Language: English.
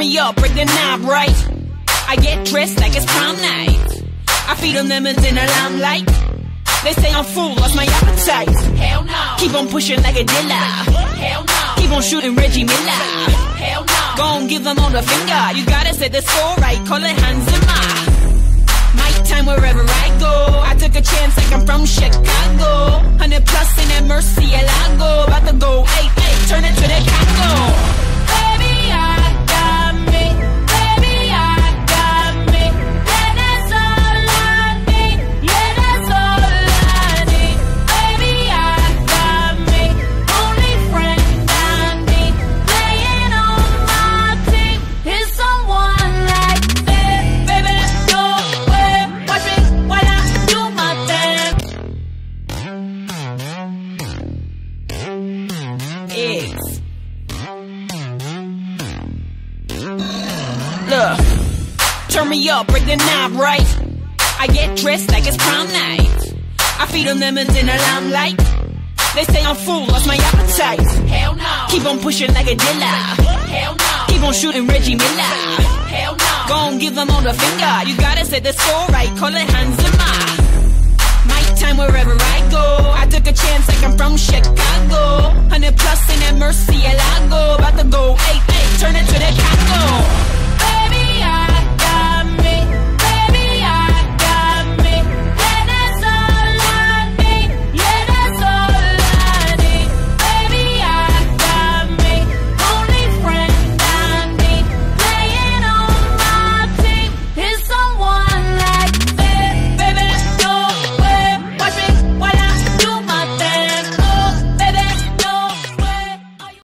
me up, break the knob right. I get dressed like it's prom night. I feed them lemons in the limelight. They say I'm full, lost my appetite. Hell no. Keep on pushing like a dealer. Hell no. Keep on shooting Reggie Miller. Hell no. Go on, give them all the finger. You gotta set the score right, call it Hans Zimmer. My time wherever I go. I took a chance like I'm from Chicago. 100 plus in that Murcielago. Eggs. Look, turn me up, break the knob right. I get dressed like it's prom night. I feed them lemons in the limelight. They say I'm full, lost my appetite. Hell no. Keep on pushing like a dealer. Hell no. Keep on shooting Reggie Miller. Hell no. Go on, give them all the finger. You gotta set the score right, call it Hans Zimmer.